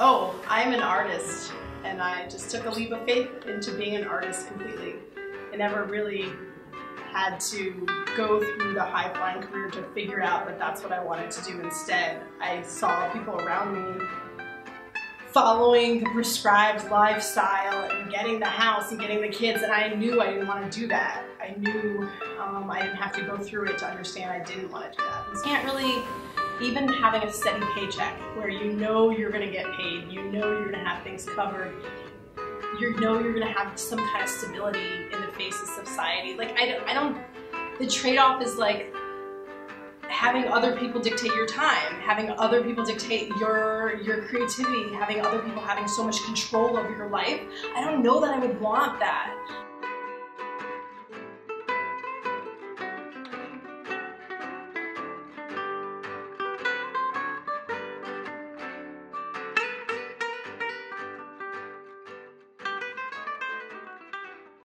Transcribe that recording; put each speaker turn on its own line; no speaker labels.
Oh, I'm an artist, and I just took a leap of faith into being an artist completely. I never really had to go through the high flying career to figure out that that's what I wanted to do instead. I saw people around me following the prescribed lifestyle and getting the house and getting the kids, and I knew I didn't want to do that. I knew um, I didn't have to go through it to understand I didn't want to do that. You can't really even having a steady paycheck where you know you're going to get paid, you know you're to have things covered, you know you're going to have some kind of stability in the face of society. Like, I, I don't, the trade off is like having other people dictate your time, having other people dictate your your creativity, having other people having so much control over your life. I don't know that I would want that.